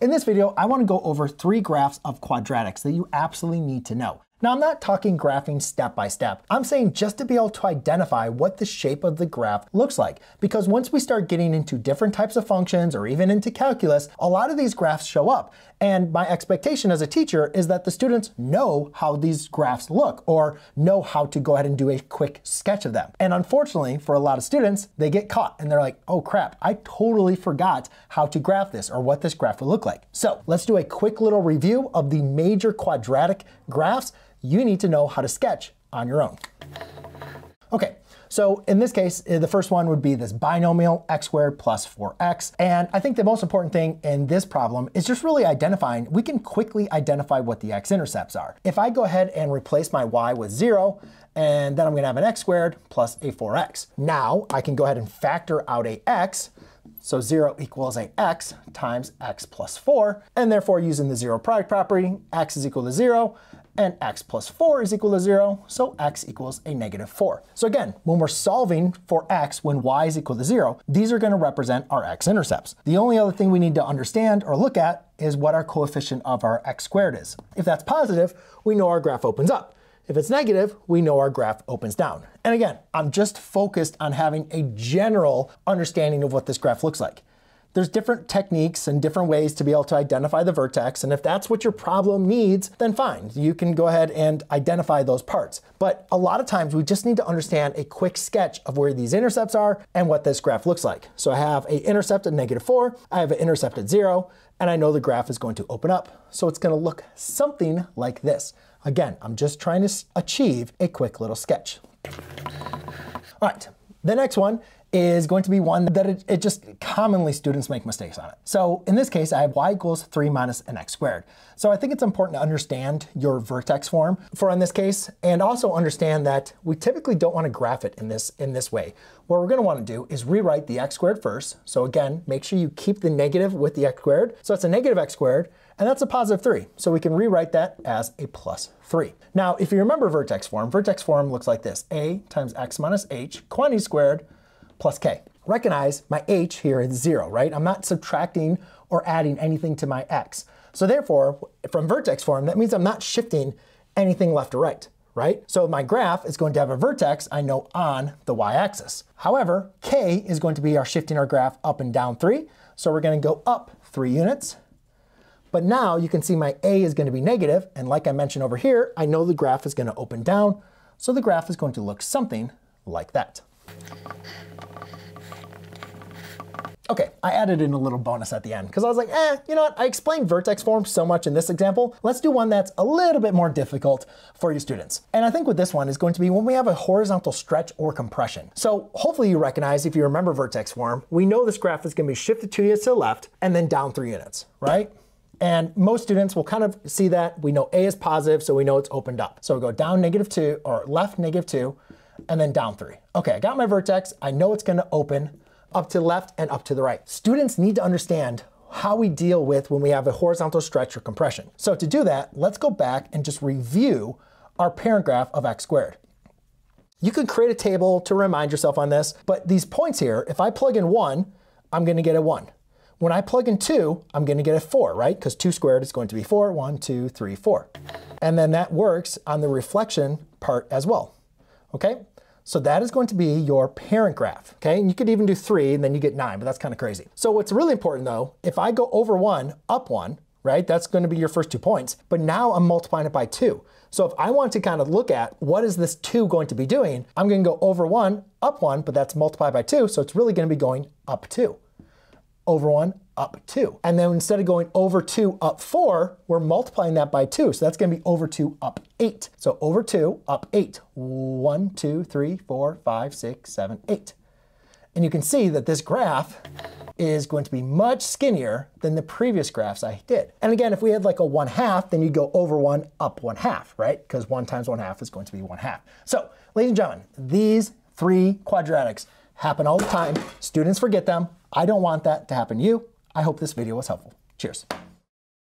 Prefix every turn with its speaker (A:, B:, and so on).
A: In this video, I want to go over three graphs of quadratics that you absolutely need to know. Now, I'm not talking graphing step by step. I'm saying just to be able to identify what the shape of the graph looks like. Because once we start getting into different types of functions or even into calculus, a lot of these graphs show up. And my expectation as a teacher is that the students know how these graphs look or know how to go ahead and do a quick sketch of them. And unfortunately, for a lot of students, they get caught and they're like, oh crap, I totally forgot how to graph this or what this graph would look like. So let's do a quick little review of the major quadratic graphs you need to know how to sketch on your own. Okay, so in this case, eh, the first one would be this binomial x squared plus 4x. And I think the most important thing in this problem is just really identifying, we can quickly identify what the x-intercepts are. If I go ahead and replace my y with 0, and then I'm going to have an x squared plus a 4x. Now I can go ahead and factor out a x, so 0 equals a x times x plus 4, and therefore using the zero product property, x is equal to 0, and x plus 4 is equal to 0, so x equals a negative 4. So again, when we're solving for x when y is equal to 0, these are going to represent our x-intercepts. The only other thing we need to understand or look at is what our coefficient of our x squared is. If that's positive, we know our graph opens up. If it's negative, we know our graph opens down. And again, I'm just focused on having a general understanding of what this graph looks like there's different techniques and different ways to be able to identify the vertex. And if that's what your problem needs, then fine. You can go ahead and identify those parts. But a lot of times we just need to understand a quick sketch of where these intercepts are and what this graph looks like. So I have a intercept at negative four, I have an intercept at zero, and I know the graph is going to open up. So it's gonna look something like this. Again, I'm just trying to achieve a quick little sketch. All right, the next one is going to be one that it, it, just commonly students make mistakes on it. So in this case, I have y equals 3 minus an x squared. So I think it's important to understand your vertex form for in this case, and also understand that we typically don't want to graph it in this, in this way. What we're going to want to do is rewrite the x squared first. So again, make sure you keep the negative with the x squared. So it's a negative x squared, and that's a positive 3. So we can rewrite that as a plus 3. Now, if you remember vertex form, vertex form looks like this. a times x minus h, quantity squared, plus k. Recognize my h here is 0, right? I'm not subtracting or adding anything to my x. So therefore, from vertex form, that means I'm not shifting anything left or right, right? So my graph is going to have a vertex I know on the y-axis. However, k is going to be our shifting our graph up and down 3. So we're going to go up 3 units. But now you can see my a is going to be negative, and like I mentioned over here, I know the graph is going to open down, so the graph is going to look something like that. Okay, I added in a little bonus at the end because I was like, eh, you know what? I explained vertex form so much in this example. Let's do one that's a little bit more difficult for you students. And I think with this one is going to be when we have a horizontal stretch or compression. So hopefully you recognize, if you remember vertex form, we know this graph is going to be shifted two units to the left and then down three units, right? And most students will kind of see that. We know A is positive, so we know it's opened up. So we go down negative two, or left negative two, and then down three. Okay, I got my vertex. I know it's gonna open up to the left and up to the right. Students need to understand how we deal with when we have a horizontal stretch or compression. So to do that, let's go back and just review our parent graph of x squared. You can create a table to remind yourself on this, but these points here, if I plug in one, I'm gonna get a one. When I plug in two, I'm gonna get a four, right? Because two squared is going to be four. one, two, three, four. And then that works on the reflection part as well, okay? So that is going to be your parent graph, okay? And you could even do three and then you get nine, but that's kind of crazy. So what's really important though, if I go over one, up one, right? That's going to be your first two points, but now I'm multiplying it by two. So if I want to kind of look at what is this two going to be doing, I'm going to go over one, up one, but that's multiplied by two, so it's really going to be going up two. Over one, up 2. And then instead of going over 2 up 4, we're multiplying that by 2. So that's going to be over 2 up 8. So over 2 up 8. 1, 2, 3, 4, 5, 6, 7, 8. And you can see that this graph is going to be much skinnier than the previous graphs I did. And again, if we had like a 1 half, then you'd go over 1, up 1 half, right? Because 1 times 1 half is going to be 1 half. So, ladies and gentlemen, these three quadratics happen all the time. Students forget them. I don't want that to happen to you. I hope this video was helpful. Cheers.